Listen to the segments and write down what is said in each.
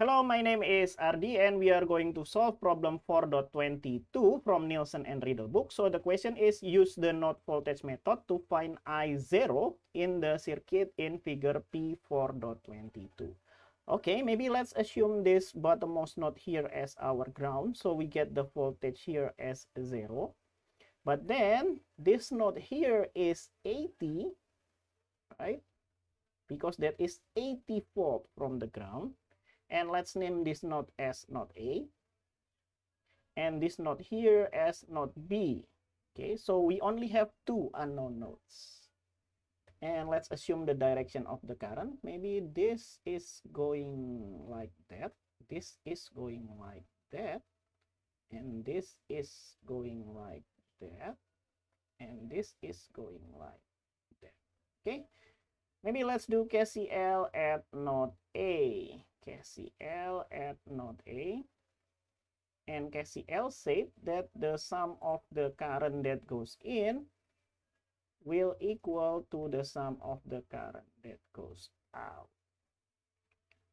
Hello, my name is Ardi and we are going to solve problem 4.22 from Nilsson and Riedel book. So the question is use the node voltage method to find I0 in the circuit in figure P4.22. Okay, maybe let's assume this bottommost node here as our ground. So we get the voltage here as 0. But then this node here is 80, right? Because that is 80 volt from the ground and let's name this node as node A. And this node here as node B. Okay so we only have two unknown nodes. And let's assume the direction of the current. Maybe this is going like that. This is going like that. And this is going like that. And this is going like that. Okay maybe let's do KCL at node A KCL at node A. And KCL said that the sum of the current that goes in will equal to the sum of the current that goes out.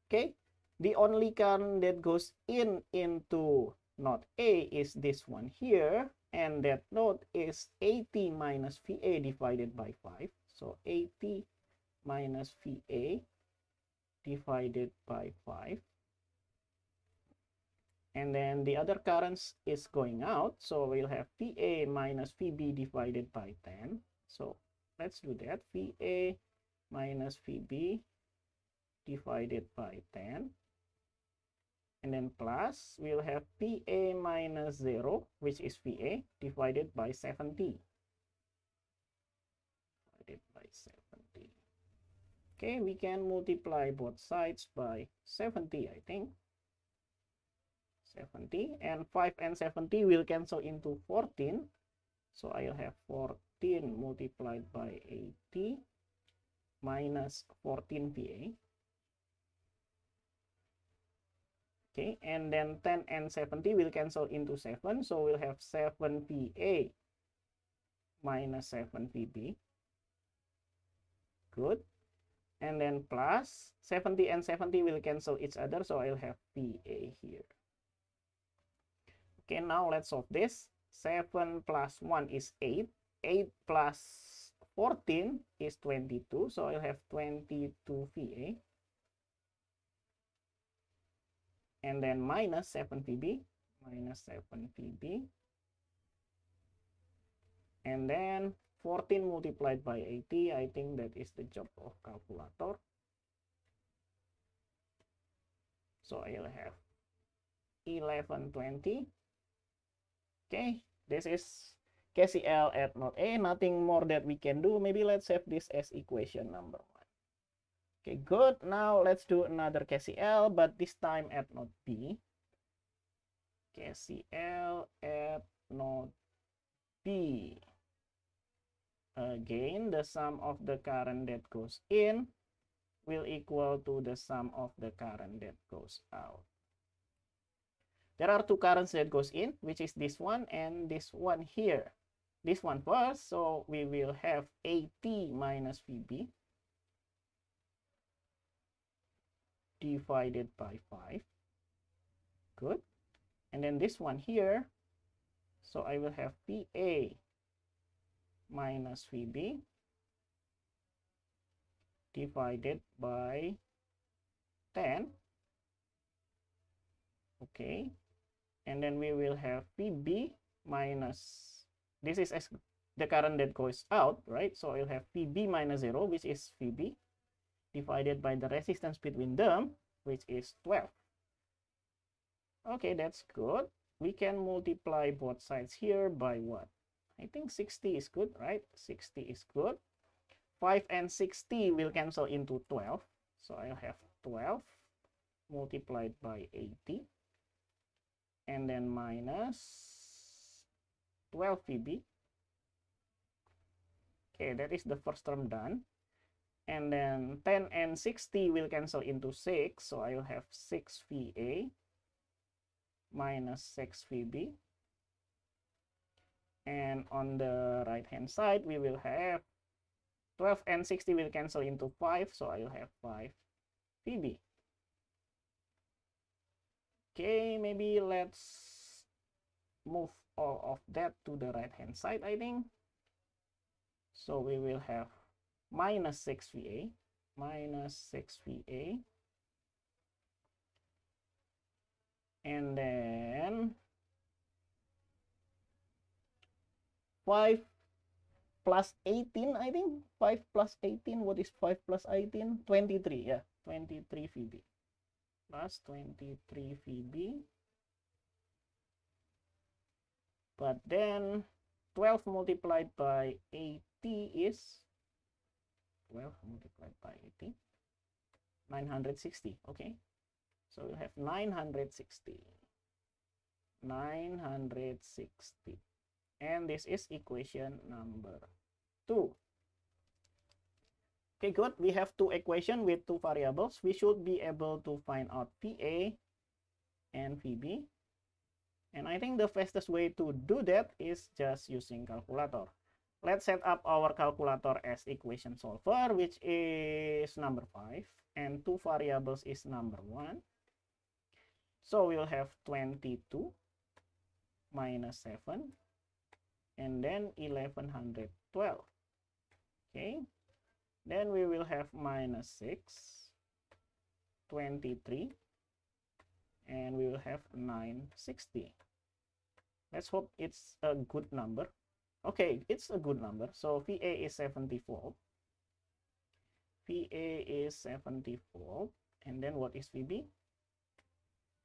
Okay, the only current that goes in into node A is this one here, and that node is 80 minus VA divided by 5. So 80 minus VA divided by 5 and then the other currents is going out. So we'll have VA minus VB divided by 10 so let's do that. VA minus VB divided by 10 and then plus we'll have VA minus 0 which is VA divided by 70 divided by 70 Okay, we can multiply both sides by 70, I think. 70 and 5 and 70 will cancel into 14. So I'll have 14 multiplied by 80 minus 14 VA. Okay, and then 10 and 70 will cancel into 7. So we'll have 7 VA minus 7 VB. Good and then plus 70 and 70 will cancel each other so I'll have VA here. Okay now let's solve this. 7 plus 1 is 8 8 plus 14 is 22 so I'll have 22 VA and then minus 7 VB minus 7 VB and then 14 multiplied by 80 I think that is the job of calculator. So I'll have 1120 okay this is KCL at node A nothing more that we can do. Maybe let's have this as equation number one. Okay good. Now let's do another KCL but this time at node B. KCL at node B again the sum of the current that goes in will equal to the sum of the current that goes out. There are two currents that goes in which is this one and this one here. This one first so we will have AT minus VB divided by 5 good. And then this one here so I will have VA minus VB divided by 10 okay. And then we will have VB minus this is as the current that goes out right? So I'll have VB minus 0 which is VB divided by the resistance between them which is 12 okay that's good. We can multiply both sides here by what I think 60 is good, right? 60 is good. 5 and 60 will cancel into 12. So I'll have 12 multiplied by 80. And then minus 12 VB. Okay, that is the first term done. And then 10 and 60 will cancel into 6. So I'll have 6 VA minus 6 VB and on the right hand side we will have 12 and 60 will cancel into 5 so I will have 5 VB Okay, maybe let's move all of that to the right hand side, I think. So we will have minus 6 VA, minus 6 VA. And then 5 plus 18, I think. 5 plus 18, what is 5 plus 18? 23, yeah, 23 VB. Plus 23 VB. But then 12 multiplied by 80 is 12 multiplied by 80 960 okay so we have 960 960 and this is equation number 2 okay good. We have two equation with two variables. We should be able to find out VA and VB and I think the fastest way to do that is just using calculator. Let's set up our calculator as equation solver which is number 5 and two variables is number 1 so we'll have 22 minus 7 and then 1112 okay then we will have minus 6 23 and we will have 960 let's hope it's a good number Okay, it's a good number. So VA is 74. VA is 74. And then what is VB?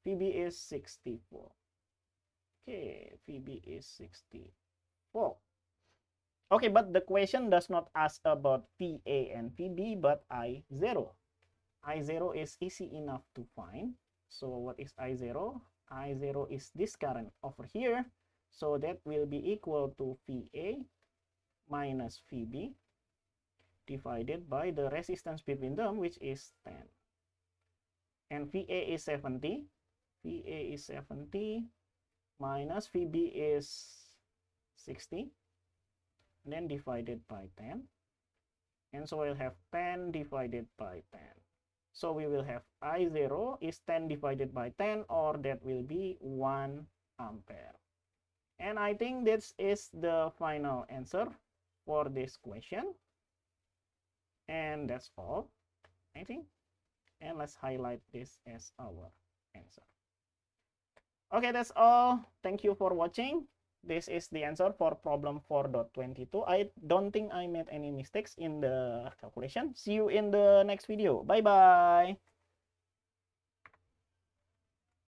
VB is 64. Okay, VB is 64. Okay, but the question does not ask about VA and VB, but I0. I0 is easy enough to find. So what is I0? I0 is this current over here. So that will be equal to VA minus VB divided by the resistance between them which is 10. And VA is 70. VA is 70 minus VB is 60. And then divided by 10. And so we'll have 10 divided by 10. So we will have I0 is 10 divided by 10 or that will be 1 ampere. And I think this is the final answer for this question. And that's all, I think. And let's highlight this as our answer. Okay, that's all. Thank you for watching. This is the answer for problem 4.22. I don't think I made any mistakes in the calculation. See you in the next video. Bye-bye.